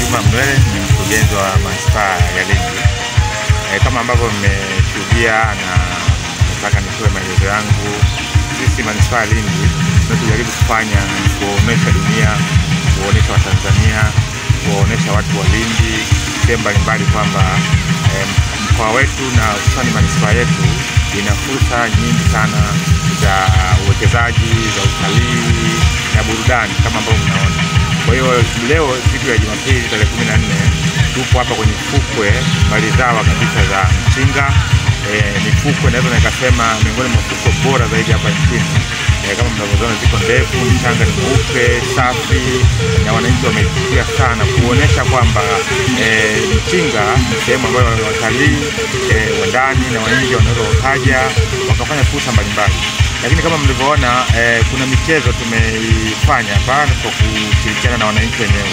Juma Mnwele ni mkurugenzi wa manispaa ya Lindi. E, kama ambavyo mmeshuhudia na nataka nitoe maelezo yangu, sisi manispaa ya Lindi tunachojaribu kufanya kuwaonesha dunia, kuwaonesha Watanzania, kuwaonesha watu wa Lindi sehemu mbalimbali kwamba e, mkoa wetu na hususani manispaa yetu ina fursa nyingi sana za uwekezaji, za utalii na burudani kama ambavyo mnaona. Kwa hiyo leo siku ya Jumapili tarehe kumi na nne tupo hapa kwenye fukwe maridhawa kabisa za Mchinga. E, ni fukwe naweza nikasema miongoni mwa fukwe bora zaidi hapa nchini. E, kama mnavyoziona ziko ndefu, mchanga ni mweupe safi, na wananchi wameitikia sana kuonesha kwamba e, Mchinga ni sehemu ambayo watalii e, wa ndani na wananchi wanaweza wakaja wakafanya fursa mbalimbali lakini kama mlivyoona eh, kuna michezo tumeifanya hapa kwa kushirikiana na wananchi wenyewe.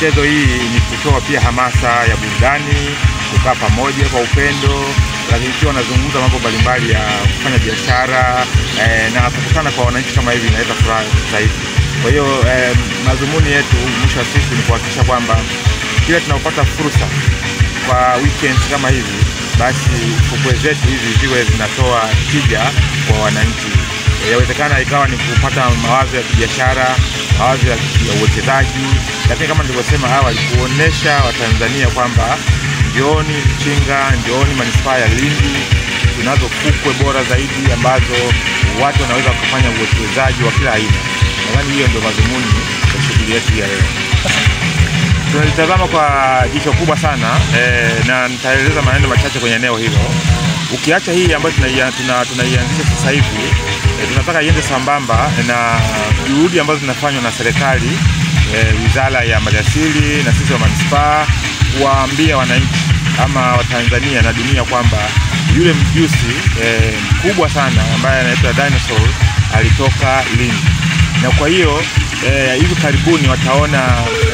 Michezo hii ni kutoa pia hamasa ya burudani, kukaa pamoja kwa upendo, lakini pia wanazungumza mambo mbalimbali ya kufanya biashara eh, na kukutana kwa wananchi kama hivi inaleta furaha zaidi. Kwa hiyo eh, madhumuni yetu mwisho wa siku ni kuhakikisha kwamba kila tunapopata fursa kwa weekends kama hivi basi fukwe zetu hizi ziwe zinatoa tija kwa wananchi. Yawezekana ikawa ni kupata mawazo ya kibiashara, mawazo ya uwekezaji, lakini kama nilivyosema awali, kuonesha Watanzania kwamba njooni Mchinga, njooni manispaa ya Lindi, tunazo fukwe bora zaidi ambazo watu wanaweza kufanya uwekezaji wa kila aina. Nadhani hiyo ndio madhumuni ya shughuli yetu ya leo tunalitazama kwa jicho kubwa sana e, na nitaeleza maneno machache kwenye eneo hilo. Ukiacha hii ambayo tunaianzisha tuna, tuna sasa hivi e, tunataka iende sambamba na juhudi ambazo zinafanywa na serikali e, wizara ya maliasili na sisi wa manispaa kuwaambia wananchi ama Watanzania na dunia kwamba yule mjusi e, mkubwa sana ambaye anaitwa dinosaur alitoka lini, na kwa hiyo hivi e, karibuni wataona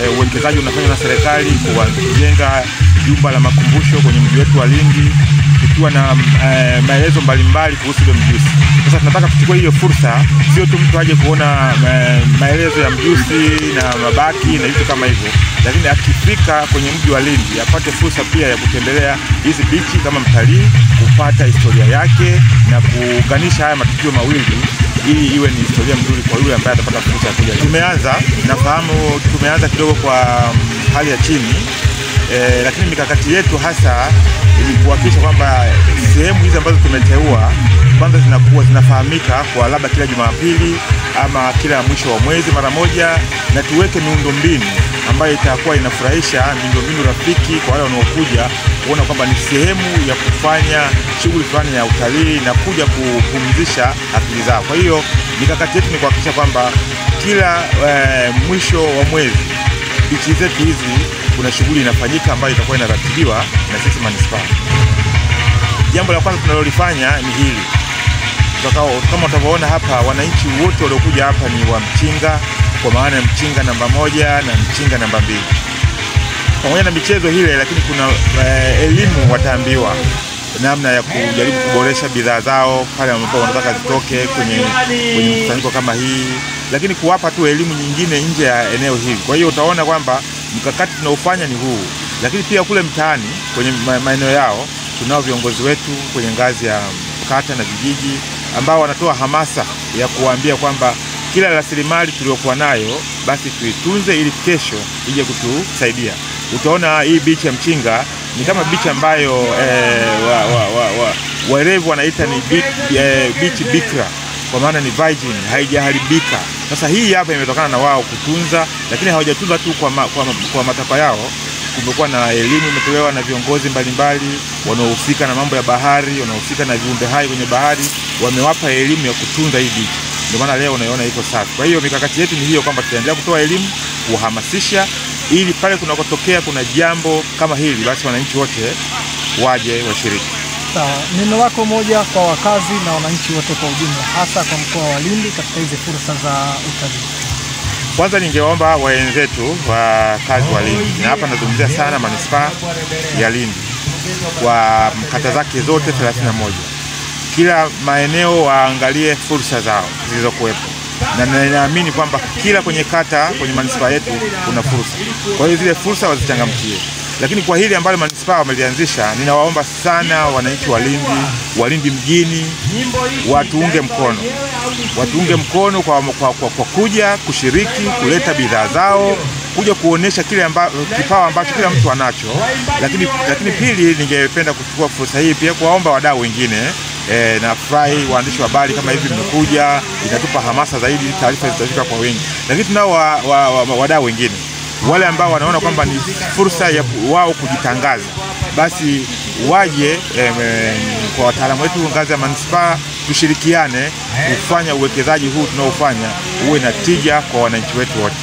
e, uwekezaji unafanywa na serikali kujenga jumba la makumbusho kwenye mji wetu wa Lindi tukiwa na eh, maelezo mbalimbali kuhusu ile mjusi. Sasa tunataka tuchukue hiyo fursa, sio tu mtu aje kuona eh, maelezo ya mjusi na mabaki na vitu kama hivyo, lakini akifika kwenye mji wa Lindi apate fursa pia ya kutembelea hizi bichi kama mtalii, kupata historia yake na kuunganisha haya matukio mawili ili iwe ni historia mzuri kwa yule ambaye atapata fursa ya kuja. Tumeanza, nafahamu tumeanza kidogo kwa hali ya chini e, lakini mikakati yetu hasa ni kuhakikisha kwamba sehemu hizi ambazo tumeteua kwanza zinakuwa zinafahamika kwa labda kila Jumapili ama kila mwisho wa mwezi mara moja, na tuweke miundo mbinu ambayo itakuwa inafurahisha, miundombinu rafiki kwa wale wanaokuja kuona kwamba ni sehemu ya kufanya shughuli fulani ya utalii na kuja kupumzisha akili zao. Kwa hiyo mikakati yetu ni kuhakikisha kwamba kila e, mwisho wa mwezi bichi zetu hizi kuna shughuli inafanyika ambayo itakuwa inaratibiwa na sisi manispaa. Jambo la kwanza tunalolifanya ni hili kama utavyoona hapa, wananchi wote waliokuja hapa ni wa Mchinga, kwa maana ya Mchinga namba moja na Mchinga namba mbili. Pamoja na michezo hile, lakini kuna eh, elimu wataambiwa namna ya kujaribu kuboresha bidhaa zao pale ambapo wanataka zitoke kwenye kwenye mkusanyiko kama hii, lakini kuwapa tu elimu nyingine nje ya eneo hili. Kwa hiyo utaona kwamba mkakati tunaofanya ni huu, lakini pia kule mtaani kwenye maeneo yao tunao viongozi wetu kwenye ngazi ya kata na vijiji ambao wanatoa hamasa ya kuwaambia kwamba kila rasilimali tuliyokuwa nayo basi tuitunze ili kesho ije kutusaidia. Utaona hii bichi ya Mchinga ni kama bichi ambayo eh, wa, wa, wa, wa, wanaita ni bichi eh, bikra kwa maana ni virgin, haijaharibika. Sasa hii hapa imetokana na wao kutunza, lakini hawajatunza tu kwa, ma, kwa, kwa matakwa yao. Kumekuwa na elimu imetolewa na viongozi mbalimbali wanaohusika na mambo ya bahari, wanaohusika na viumbe hai kwenye bahari, wamewapa elimu ya kutunza hii bichi. Ndio maana leo unaiona iko safi. Kwa hiyo mikakati yetu ni hiyo kwamba tutaendelea kutoa elimu, kuhamasisha, ili pale kunakotokea kuna jambo kama hili, basi wananchi wote waje washiriki. Sawa, neno lako moja kwa wakazi na wananchi wote kwa ujumla, hasa kwa mkoa wa Lindi katika hizi fursa za utalii. Kwanza ningeomba wenzetu wakazi wa Lindi, na hapa nazungumzia sana manispaa ya Lindi, kwa kata zake zote 31 kila maeneo waangalie fursa zao zilizokuwepo, na ninaamini kwamba kila kwenye kata kwenye manispaa yetu kuna fursa. Kwa hiyo zile fursa wazichangamkie, lakini kwa hili ambalo manispaa wamelianzisha, ninawaomba sana wananchi wa Lindi, wa Lindi mjini, watuunge mkono, watuunge mkono kwa, kwa, kwa, kwa kuja kushiriki, kuleta bidhaa zao kuja kuonesha kile amba, kipawa ambacho kila mtu anacho, lakini, lakini pili, ningependa kuchukua fursa hii pia kuwaomba wadau wengine E, na furahi waandishi wa habari kama hivi mmekuja, inatupa hamasa zaidi, taarifa zitafika kwa wengi. Lakini tunao wa, wa, wa, wa, wadau wengine wale ambao wanaona kwamba ni fursa ya wao kujitangaza, basi waje em, kwa wataalamu wetu ngazi ya manispaa, tushirikiane kufanya uwekezaji huu tunaofanya uwe na tija kwa wananchi wetu wote.